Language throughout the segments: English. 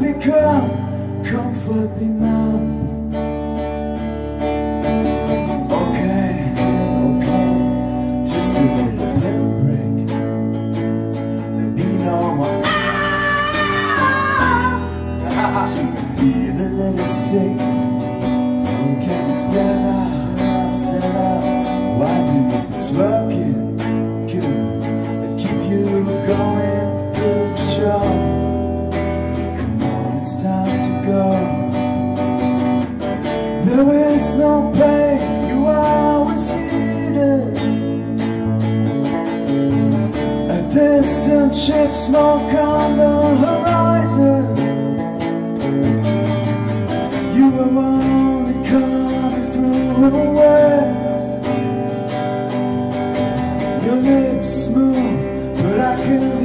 become comfort now. Okay, okay, just a little break. No more ah! a little sick. Can you stand up, stand up, stand up. no pain, you always hidden A distant ship, smoke on the horizon You were only coming through the waves Your lips move, but I can't.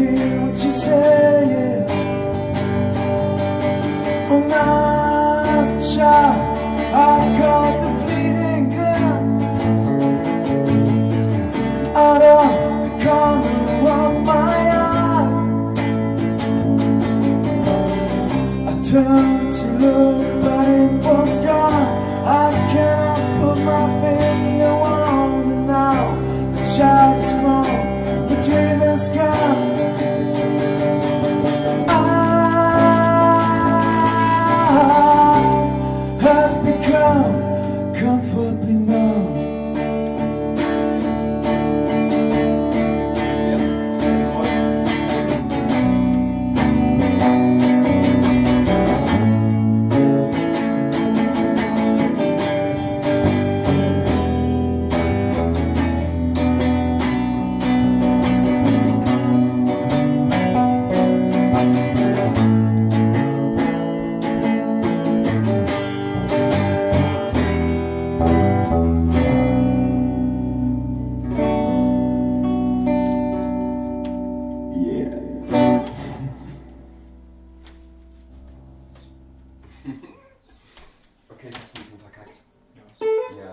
Turned to look, but it was gone. Yeah. okay, ich hab's ein bisschen verkackt. Ja. ja.